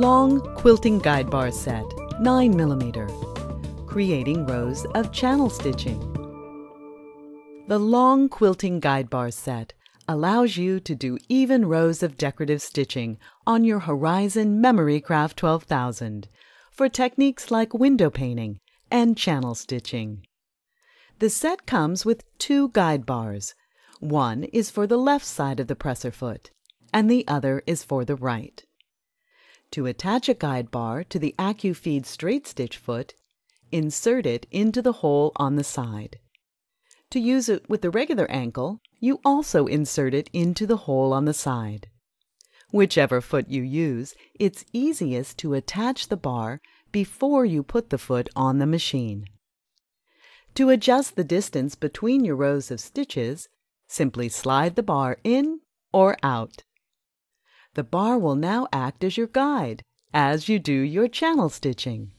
Long Quilting Guide Bar Set 9mm Creating Rows of Channel Stitching The Long Quilting Guide Bar Set allows you to do even rows of decorative stitching on your Horizon Memory Craft 12000 for techniques like window painting and channel stitching. The set comes with two guide bars. One is for the left side of the presser foot, and the other is for the right. To attach a guide bar to the AcuFeed straight stitch foot, insert it into the hole on the side. To use it with the regular ankle, you also insert it into the hole on the side. Whichever foot you use, it's easiest to attach the bar before you put the foot on the machine. To adjust the distance between your rows of stitches, simply slide the bar in or out. The bar will now act as your guide as you do your channel stitching.